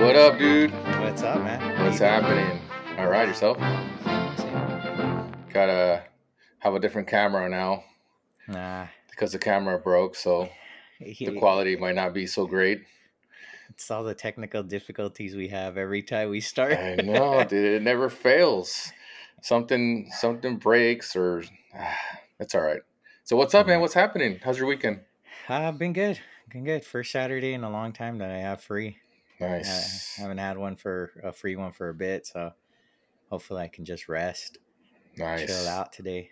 What up, dude? What's up, man? What's happening? All right, yourself? Gotta have a different camera now Nah, because the camera broke, so the quality might not be so great. it's all the technical difficulties we have every time we start. I know, dude. It never fails. Something, something breaks, or that's all right. So, what's up, man? What's happening? How's your weekend? I've uh, been good. Been good. First Saturday in a long time that I have free. Nice, I haven't had one for a free one for a bit, so hopefully I can just rest, nice. chill out today.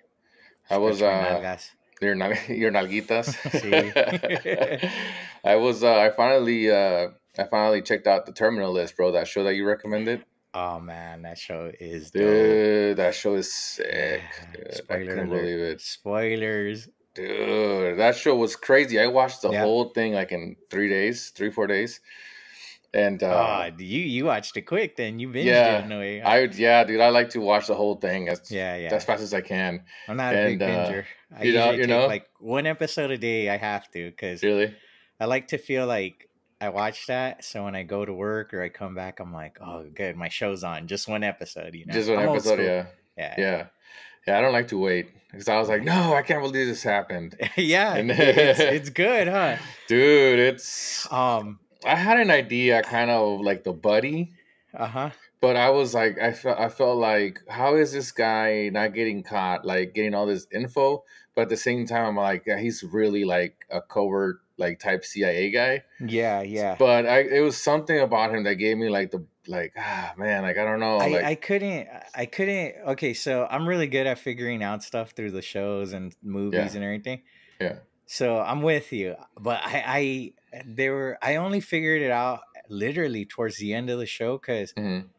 I was, uh, nalgas. your nal- your nalguitas. I was, uh, I finally, uh, I finally checked out the Terminal List, bro. That show that you recommended. Oh man, that show is dope. Dude, that show is sick. Dude, I couldn't alert. believe it. Spoilers. Dude, that show was crazy. I watched the Yeah. whole thing like in three days, three, four days. And uh, oh, you you watched it quick then. You binged yeah, it in way. I yeah, dude, I like to watch the whole thing as yeah, yeah. as fast as I can. I'm not a big And, uh, binger. I you know- you take know? like one episode a day. I have to because Really? I like to feel like I watch that. So when I go to work or I come back, I'm like, oh, good, my show's on. Just one episode, you know. Just one I'm episode, yeah. yeah, Yeah. Yeah, I don't like to wait. Because I was like, no, I can't believe this happened. yeah. And- it's, it's good, huh? Dude, it's Um, I had an idea kind of like the buddy. uh huh. But I was like, I felt, I felt like, how is this guy not getting caught? Like getting all this info, but at the same time, I'm like, yeah, he's really like a covert, like type CIA guy. Yeah, yeah. But I, it was something about him that gave me like the, like, ah, man, like I don't know, I, like, I couldn't I couldn't okay, so I'm really good at figuring out stuff through the shows and movies and everything. yeah, So I'm with you, but I, I they were I only figured it out literally towards the end of the show because hmm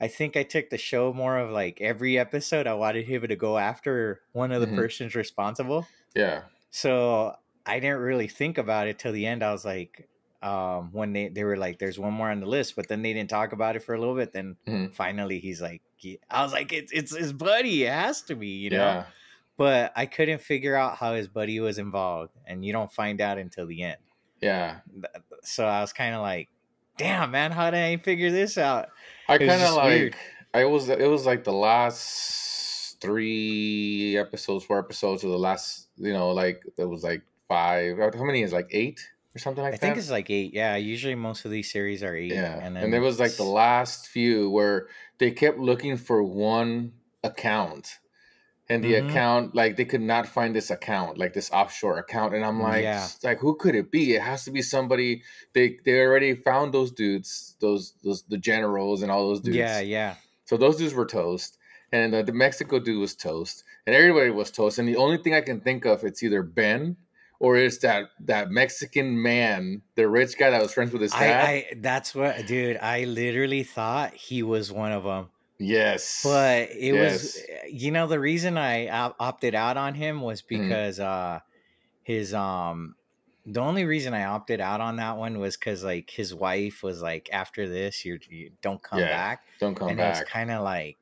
I think I took the show more of like every episode I wanted him to go after one of the Mhm. persons responsible. yeah, So I didn't really think about it till the end. I was like, um, when they they were like, "There's one more on the list," but then they didn't talk about it for a little bit. Then Mhm. finally, he's like, I was like, "It's it's his buddy. It has to be," you know yeah, but I couldn't figure out how his buddy was involved, and you don't find out until the end. yeah. So I was kind of like, "Damn, man, how did I figure this out?" I kind of like, weird. I was, it was like the last three episodes, four episodes of the last, you know, like there was like five. Uh, how many is like eight or something like I that? I think it's like eight. Yeah, usually most of these series are eight. Yeah, and and, then there was like the last few where they kept looking for one account, and the Mhm. account like they could not find this account, like this offshore account, and I'm like, Yeah. like who could it be? It has to be somebody. They they already found those dudes, those those the generals and all those dudes. Yeah, yeah. So those dudes were toast, and uh, the Mexico dude was toast, and everybody was toast. And the only thing I can think of, it's either Ben. Or it's that that Mexican man, the rich guy that was friends with his dad. I, I that's what, dude. I literally thought he was one of them, Yes. but it was, you know, the reason I opted out on him was Mhm. because uh his um the only reason I opted out on that one was because like his wife was like, after this, you're, you don't come Yeah, back, don't come and it was kind of like,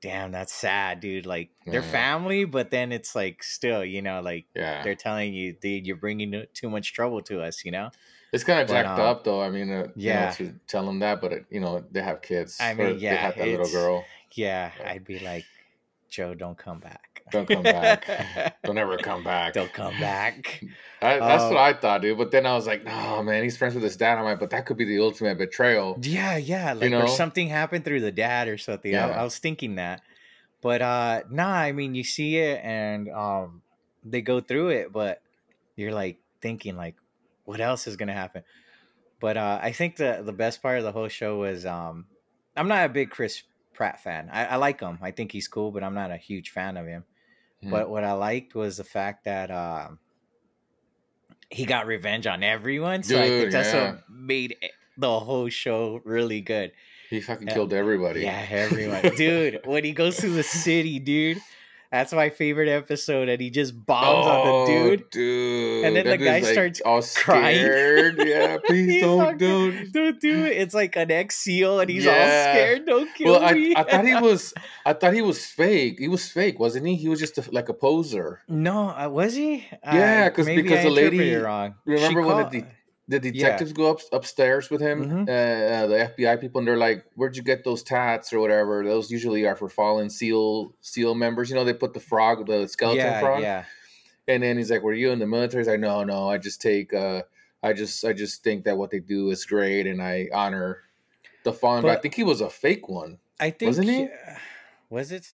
damn, that's sad, dude. Like they're Yeah. family, but then it's like still, you know, like yeah. they're telling you, dude, you're bringing too much trouble to us, you know. It's kind of jacked um, up though. I mean, uh, yeah. you know, to tell them that, but it, you know, they have kids. I mean, yeah, they have that little girl. Yeah, Yeah. I'd be like, Joe, don't come back. Don't come back. Don't ever come back. Don't come back. I, that's Uh, what I thought, dude. But then I was like, no, man, he's friends with his dad. I'm like, but that could be the ultimate betrayal. Yeah, yeah. Like know? or something happened through the dad or something. I, Yeah. I was thinking that. But uh nah, I mean you see it and um they go through it, but you're like thinking like what else is gonna happen? But uh I think the the best part of the whole show was um I'm not a big Chris Pratt fan. I, I like him. I think he's cool, but I'm not a huge fan of him. Mhm. But what I liked was the fact that um he got revenge on everyone. So I think that's yeah. what made the whole show really good. he fucking yeah. killed everybody. Yeah, everyone. dude, when he goes to the city, dude, that's my favorite episode. And he just bombs on the dude. Oh, dude. And then That the guy dude's, starts all crying. scared. Yeah, please don't, like, don't. Don't do it. It's like an ex seal and he's all scared. Don't kill Well, I, me. I thought he was. I thought he was fake. He was fake, wasn't he? He was just a, like a poser. no, uh, was he? Yeah, Uh, 'cause- maybe because I the lady- wrong. remember She when the de- the detectives go up upstairs with him, Mhm. uh, uh, the FBI people, and they're like, "Where'd you get those tats or whatever?" Those usually are for fallen SEAL SEAL members. You know, they put the frog, the skeleton yeah, frog, yeah. and then he's like, "Were you in the military?" He's like, "No, no, I just take, uh, I just, I just think that what they do is great, and I honor the fallen." But, I think he was a fake one. I think Wasn't he? uh, was it